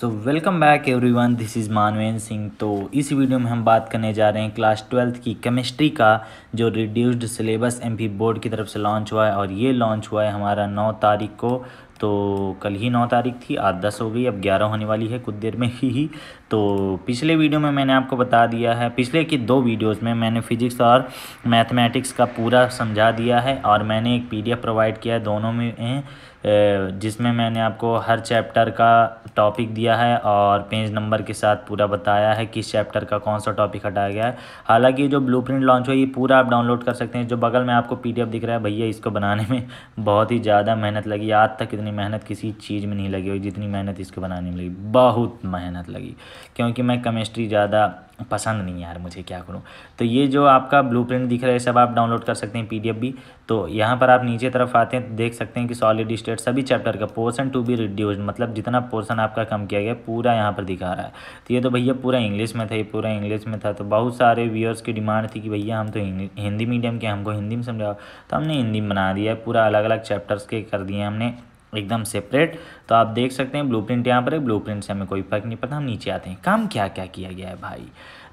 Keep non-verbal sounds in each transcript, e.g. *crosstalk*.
So welcome back everyone this is Manvendra Singh तो इस video में हम बात करने जा रहे हैं क्लास ट्वेल्थ की केमिस्ट्री का, जो रिड्यूस्ड सिलेबस एमपी बोर्ड की तरफ़ से लॉन्च हुआ है और ये लॉन्च हुआ है हमारा नौ तारीख को। तो कल ही नौ तारीख थी, आज दस हो गई, अब ग्यारह होने वाली है कुछ देर में। *laughs* ही ही। तो पिछले वीडियो में मैंने आपको बता दिया है, पिछले की दो वीडियोस में मैंने फिजिक्स और मैथमेटिक्स का पूरा समझा दिया है और मैंने एक पीडीएफ प्रोवाइड किया है दोनों में जिसमें मैंने आपको हर चैप्टर का टॉपिक दिया है और पेज नंबर के साथ पूरा बताया है किस चैप्टर का कौन सा टॉपिक हटाया गया है। हालाँकि जो ब्लूप्रिंट लॉन्च हुआ, ये पूरा आप डाउनलोड कर सकते हैं। जो बगल में आपको पीडीएफ दिख रहा है, भैया इसको बनाने में *laughs* बहुत ही ज़्यादा मेहनत लगी। आज तक इतनी मेहनत किसी चीज़ में नहीं लगी हुई जितनी मेहनत इसको बनाने में लगी। बहुत मेहनत लगी। क्योंकि मैं केमिस्ट्री ज़्यादा पसंद नहीं यार मुझे क्या करूँ। तो ये जो आपका ब्लूप्रिंट दिख रहा है सब आप डाउनलोड कर सकते हैं पीडीएफ भी। तो यहाँ पर आप नीचे तरफ़ आते हैं, देख सकते हैं कि सॉलिड स्टेट सभी चैप्टर का पोर्सन टू बी रिड्यूज मतलब जितना पोर्सन आपका कम किया गया, पूरा यहाँ पर दिखा रहा है। तो ये तो भैया पूरा इंग्लिश में था, ये पूरा इंग्लिश में था। तो बहुत सारे व्यूअर्स की डिमांड थी कि भैया हम तो हिंदी मीडियम के हमको हिंदी में समझाओ। तो हमने हिंदी में बना दिया पूरा अलग अलग चैप्टर्स के कर दिए हमने। एकदम सेपरेट तो आप देख सकते हैं ब्लूप्रिंट यहाँ पर है ब्लूप्रिंट से हमें कोई फ़र्क नहीं पता हम नीचे आते हैं। काम क्या क्या किया गया है भाई?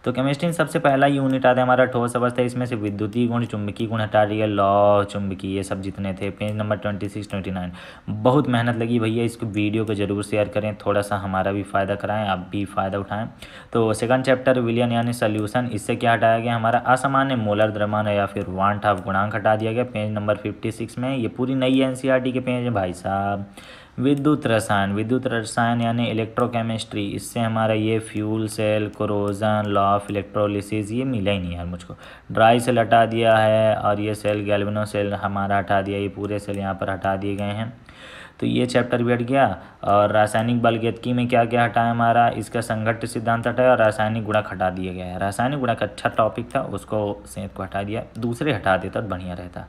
तो केमिस्ट्री में सबसे पहला यूनिट आता है हमारा ठोस अवस्था, इसमें से विद्युतीय गुण, चुंबकीय गुण हटा रही है लॉ चुंबकीय, ये सब जितने थे। Page number twenty six twenty nine बहुत मेहनत लगी भैया इसको वीडियो को ज़रूर शेयर करें थोड़ा सा हमारा भी फ़ायदा कराएँ, आप भी फ़ायदा उठाएँ। तो सेकंड चैप्टर विलियन यानी सोल्यूशन इससे क्या हटाया गया? हमारा असामान्य मोलर द्रव्यमान या फिर वांट ऑफ़ गुणांक हटा दिया गया। पेज नंबर फिफ्टी सिक्स में ये पूरी नई एन के पेज है, भाई साहब। विद्युत रसायन। विद्युत रसायन यानी इलेक्ट्रोकेमिस्ट्री इससे हमारा ये फ्यूल सेल क्रोजन लॉफ ऑफ़ इलेक्ट्रोलिसिस ये मिला ही नहीं यार मुझको। ड्राई सेल हटा दिया है और ये सेल गैल्विनो सेल हमारा हटा दिया। ये पूरे सेल यहाँ पर हटा दिए गए हैं। तो ये चैप्टर भी हट गया और रासायनिक बलगेदकी में क्या क्या हटाया हमारा? इसका संघट सिद्धांत हटाया और रासायनिक गुणक हटा दिया गया है। रासायनिक गुणक अच्छा टॉपिक था उसको सेहत को हटा दिया। दूसरे हटा देता तो बढ़िया रहता।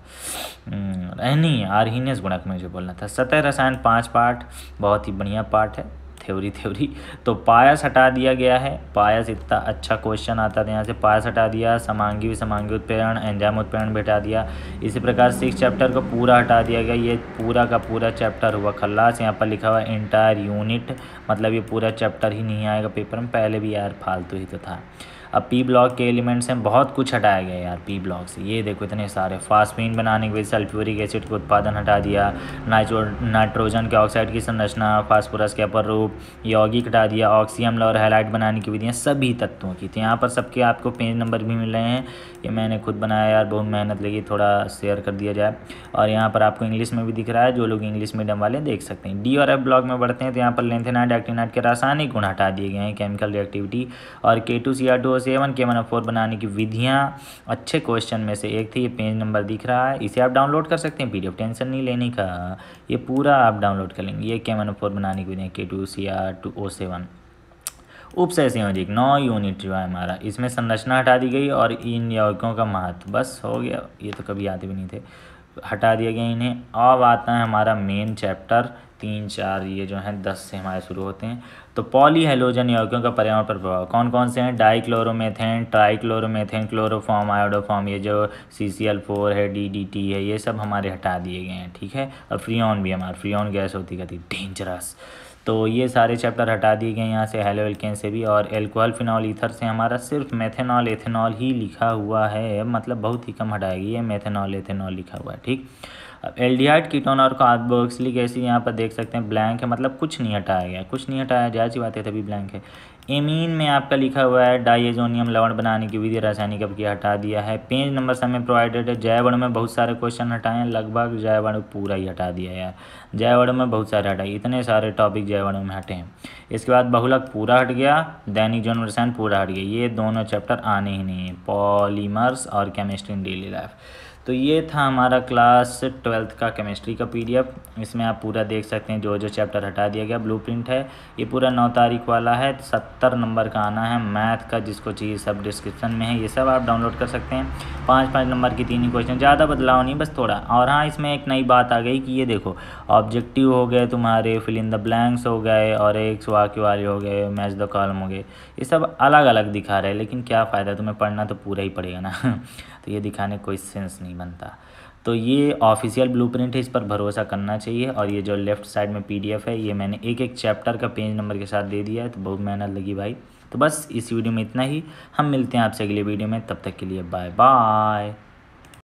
हम्म, नहीं आरहीनेस गुणक में जो बोलना था। सतह रसायन पाँच पार्ट बहुत ही बढ़िया पार्ट है। Theory theory. तो पायस हटा दिया गया है। पायस इतना अच्छा क्वेश्चन आता था यहाँ से। पायस हटा दिया, समांगी समांगी उत्प्रेरण एंजाम उत्प्रेरण भी हटा दिया। इसी प्रकार सिक्स चैप्टर को पूरा हटा दिया गया। ये पूरा का पूरा चैप्टर हुआ। खल्लास यहाँ पर लिखा हुआ इंटायर यूनिट मतलब ये पूरा चैप्टर ही नहीं आएगा पेपर में। पहले भी यार फालतू ही तो था। अब पी ब्लॉक के एलिमेंट्स हैं, बहुत कुछ हटाया गया यार पी ब्लॉक से। ये देखो इतने सारे फास्फीन बनाने के वजह सल्फ्यूरिक एसिड का उत्पादन हटा दिया नाइट्रो नाइट्रोजन के ऑक्साइड की संरचना फास्फोरस के अपर रूप यौगिक हटा दिया ऑक्सीयम और हेलाइट बनाने की विधियाँ सभी तत्वों की थी। यहाँ पर सबके आपको पेज नंबर भी मिल रहे हैं। ये मैंने खुद बनाया यार, बहुत मेहनत लगी, थोड़ा शेयर कर दिया जाए। और यहाँ पर आपको इंग्लिश में भी दिख रहा है, जो लोग इंग्लिश मीडियम वाले देख सकते हैं। डी और एफ़ ब्लॉक में बढ़ते हैं तो यहाँ पर लेंथेनाइट एक्टिनाइट के रासायनिक गुण हटा दिए गए हैं केमिकल रिएक्टिविटी और K two C R two seven K one four बनाने की विधियाँ, अच्छे क्वेश्चन में से एक थी, ये पेज नंबर दिख रहा है, इसे आप डाउनलोड कर सकते हैं पीडीएफ टेंशन नहीं लेने का। ये पूरा आप डाउनलोड कर लेंगे, ये के वन फोर बनाने की विधियाँ K two C R two O seven उपसय संयोजिक नौ यूनिट जो है हमारा, इसमें संरचना हटा दी गई और इन यौगिकों का महत्व, बस हो गया, ये तो कभी आते भी नहीं थे। हटा दिया गया इन्हें, अब आता है हमारा मेन चैप्टर तीन, चार, ये जो हैं, दस से हमारे शुरू होते हैं। तो पॉली हेलोजन यौगिकों का पर्यावरण पर प्रभाव कौन कौन से हैं? डाइक्लोरोमेथेन, ट्राइक्लोरोमेथेन, क्लोरोफॉर्म, आयोडोफॉर्म, ये जो सी सी एल फोर है डी डी टी है, ये सब हमारे हटा दिए गए हैं, ठीक है? और फ्रीऑन भी हमारा फ्रीऑन गैस होती कहती डेंजरस तो ये सारे चैप्टर हटा दिए गए यहाँ से हेलो एल्केन से भी, और एल्कोहल, फिनॉल, ईथर से हमारा सिर्फ़ मेथेनॉल एथेनॉल ही लिखा हुआ है मतलब बहुत ही कम हटाएगी ये मेथेनॉल एथेनॉल लिखा हुआ है, ठीक? एल्डिहाइड, कीटोन और कार्बोक्सिलिक एसिड यहाँ पर देख सकते हैं, ब्लैंक है मतलब कुछ नहीं हटाया गया, कुछ नहीं हटाया जायज़ सी बात है, तभी ब्लैंक है। एमीन में आपका लिखा हुआ है, डाइएजोनियम लवण बनाने की विधि रासायनिक अब किया हटा दिया है। पेज नंबर समय प्रोवाइडेड है जयवर्ण में बहुत सारे क्वेश्चन हटाए हैं लगभग जयवर्ण पूरा ही हटा दिया यार। जयवर्ण में बहुत सारे हटाए, इतने सारे टॉपिक जयवर्ण में हटे हैं। इसके बाद बहुलक पूरा हट गया दैनिक जौन रसायन पूरा हट गया। ये दोनों चैप्टर आने ही नहीं है पॉलीमर्स और केमिस्ट्री इन डेली लाइफ तो ये था हमारा क्लास ट्वेल्थ का केमिस्ट्री का पीडीएफ इसमें आप पूरा देख सकते हैं, जो जो चैप्टर हटा दिया गया ब्लूप्रिंट है। ये पूरा नौ तारीख वाला है, सत्तर नंबर का आना है मैथ का, जिसको चाहिए सब डिस्क्रिप्शन में है, ये सब आप डाउनलोड कर सकते हैं। पाँच पाँच नंबर की तीन ही क्वेश्चन ज़्यादा बदलाव नहीं, बस थोड़ा। और हाँ इसमें एक नई बात आ गई कि ये देखो ऑब्जेक्टिव हो गए तुम्हारे फिल इन द ब्लैंक्स हो गए, और एक वाक्य वाले हो गए मैच द कॉलम हो गए। ये सब अलग अलग दिखा रहे हैं, लेकिन क्या फ़ायदा, तुम्हें पढ़ना तो पूरा ही पड़ेगा ना। *laughs* तो ये दिखाने कोई सेंस नहीं। बनता। तो ये ऑफिशियल ब्लूप्रिंट है, इस पर भरोसा करना चाहिए और ये जो लेफ़्ट साइड में पीडीएफ है, ये मैंने एक एक चैप्टर का पेज नंबर के साथ दे दिया है तो बहुत मेहनत लगी भाई। तो बस इस वीडियो में इतना ही, हम मिलते हैं आपसे अगले वीडियो में, तब तक के लिए बाय बाय